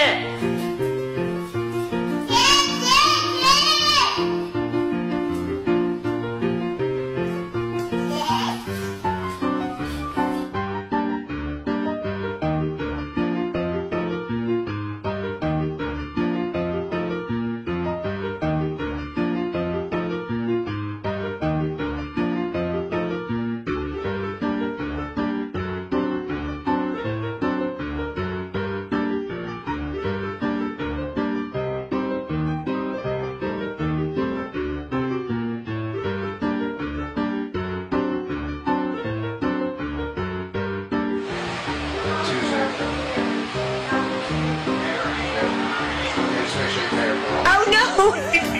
え? Oh,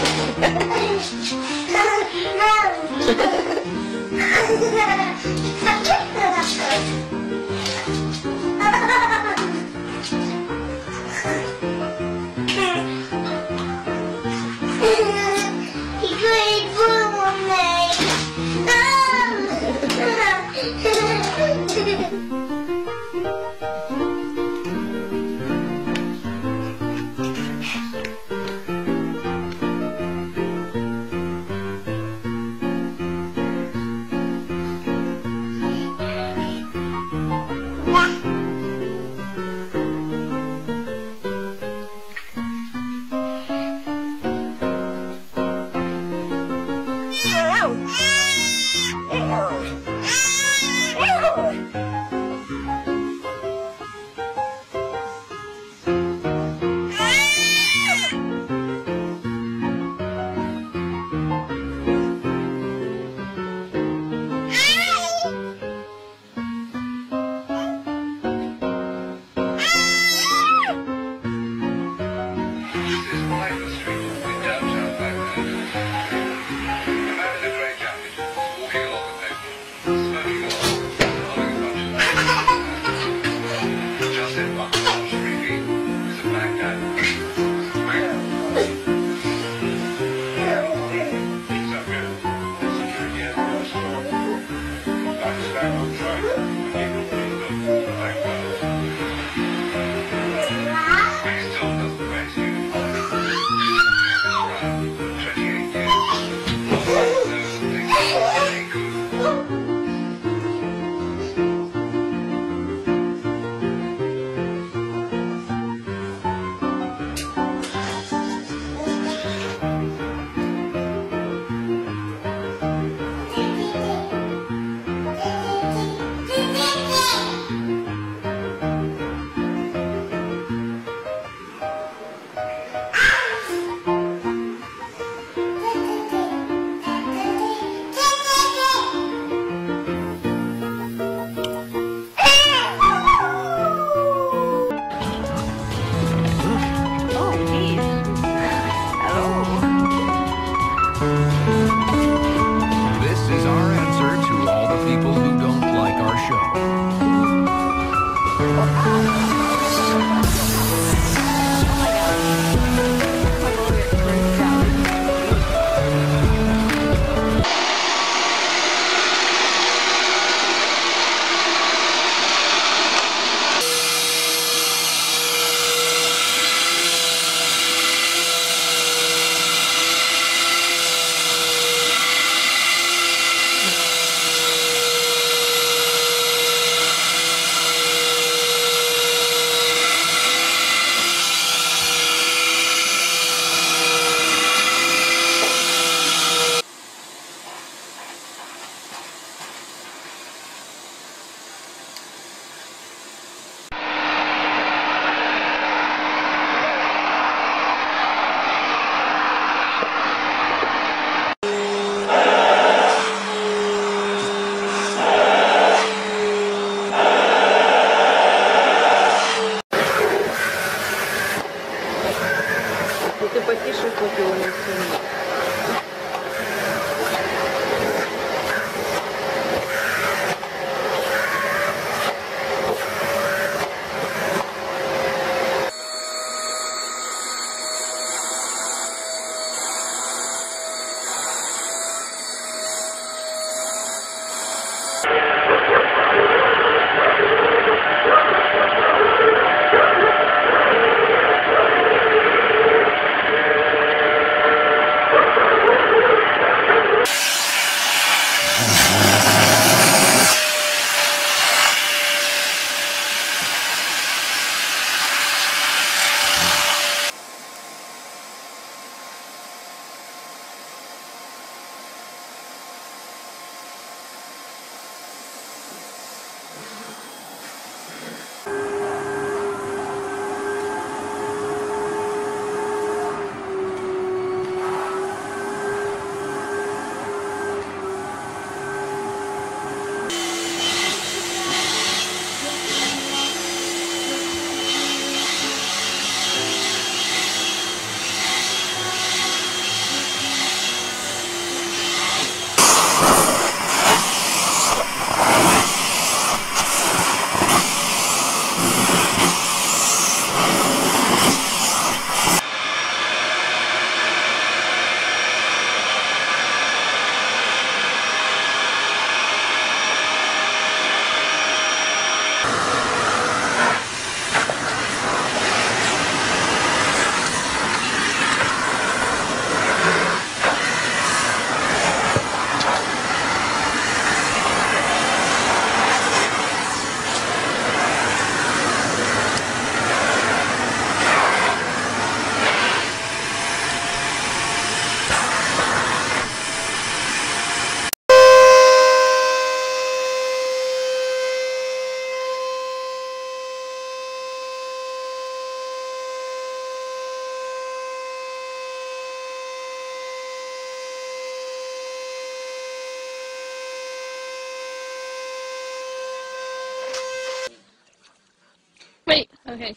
Rico. Yeehaw! He 一首歌给我也可。Okay.